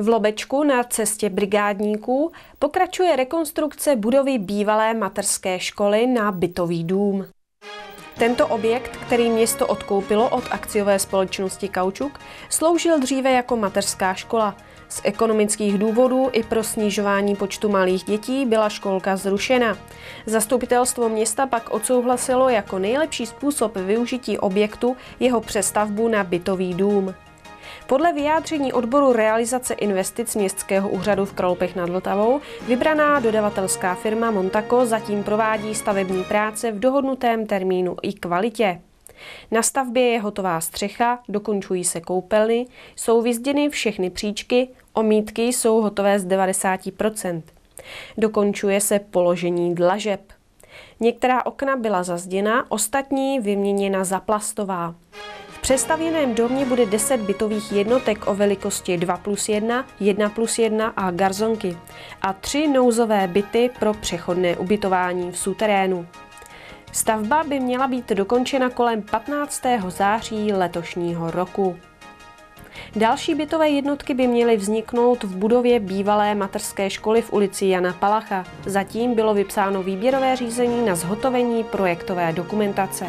V Lobečku na cestě brigádníků pokračuje rekonstrukce budovy bývalé materské školy na bytový dům. Tento objekt, který město odkoupilo od akciové společnosti Kaučuk, sloužil dříve jako mateřská škola. Z ekonomických důvodů i pro snižování počtu malých dětí byla školka zrušena. Zastupitelstvo města pak odsouhlasilo jako nejlepší způsob využití objektu jeho přestavbu na bytový dům. Podle vyjádření odboru realizace investic Městského úřadu v Krolpech nad Vltavou vybraná dodavatelská firma Montaco zatím provádí stavební práce v dohodnutém termínu i kvalitě. Na stavbě je hotová střecha, dokončují se koupelny, jsou vyzděny všechny příčky, omítky jsou hotové z 90%. Dokončuje se položení dlažeb. Některá okna byla zazděna, ostatní vyměněna za plastová. Přestavěném domě bude 10 bytových jednotek o velikosti 2 plus 1, 1 plus 1 a garzonky a tři nouzové byty pro přechodné ubytování v suterénu. Stavba by měla být dokončena kolem 15. září letošního roku. Další bytové jednotky by měly vzniknout v budově bývalé materské školy v ulici Jana Palacha. Zatím bylo vypsáno výběrové řízení na zhotovení projektové dokumentace.